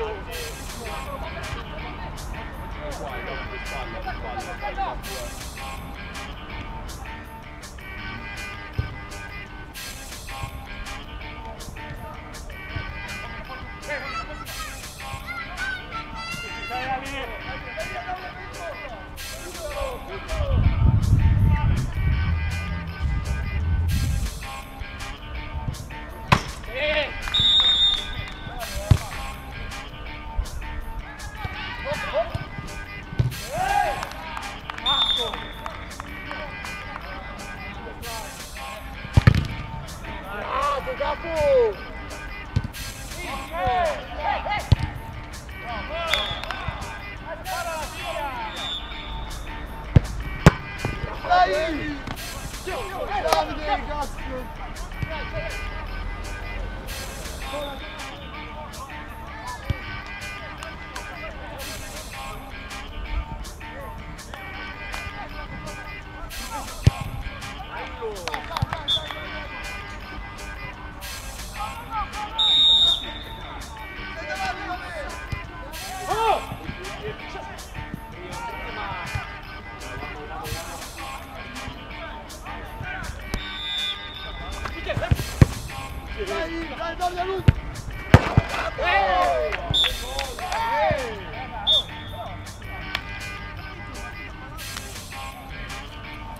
Let's go. Davide, cazzo! Dai, dai,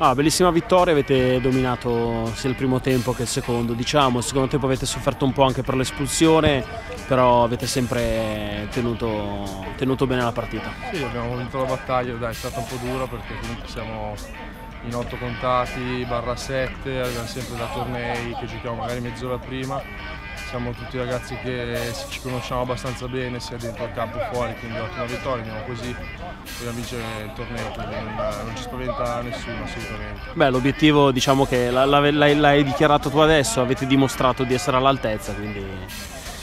Ah, bellissima vittoria, avete dominato sia il primo tempo che il secondo, diciamo, il secondo tempo avete sofferto un po' anche per l'espulsione, però avete sempre tenuto, tenuto bene la partita. Sì, abbiamo vinto la battaglia, dai, è stata un po' dura perché comunque siamo in otto contati, barra 7, abbiamo sempre da tornei che giochiamo magari mezz'ora prima. Siamo tutti ragazzi che ci conosciamo abbastanza bene, sia dentro al campo che fuori, quindi ottima vittoria, andiamo così, vogliamo vincere il torneo, quindi non, non ci spaventa nessuno assolutamente. Beh, l'obiettivo diciamo che l'hai dichiarato tu adesso, avete dimostrato di essere all'altezza, quindi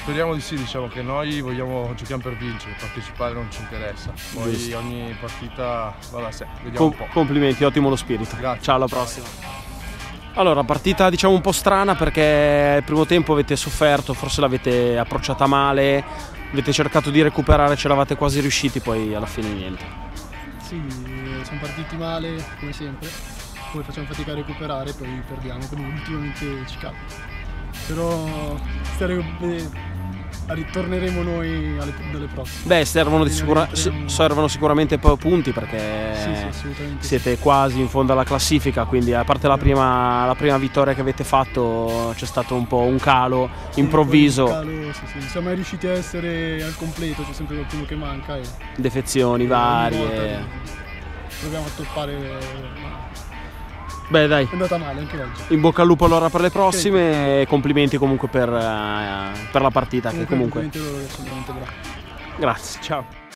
Speriamo di sì, diciamo che noi vogliamo, giochiamo per vincere, partecipare non ci interessa. Poi Giusto. ogni partita va da sé, vediamo Com- un po'. complimenti, ottimo lo spirito. Grazie. Ciao, alla prossima. Allora, partita diciamo un po' strana perché il primo tempo avete sofferto, forse l'avete approcciata male, avete cercato di recuperare, ce l'avate quasi riusciti, poi alla fine niente. Sì, siamo partiti male come sempre, poi facciamo fatica a recuperare, poi perdiamo come ultimamente ci capita. Però stare ritorneremo noi alle, dalle prossime. Beh, servono, sicura- servono sicuramente poi punti perché Sì, sì, siete quasi in fondo alla classifica, quindi a parte la prima, la prima vittoria che avete fatto c'è stato un po' un calo Sì, improvviso, un calo, sì, sì. Non siamo mai riusciti a essere al completo, c'è sempre qualcuno che manca e defezioni volta varie. proviamo a toppare, Beh dai, è andata male anche oggi. in bocca al lupo allora per le prossime e complimenti comunque per, eh, per la partita che comunque... che bravi. Grazie, ciao.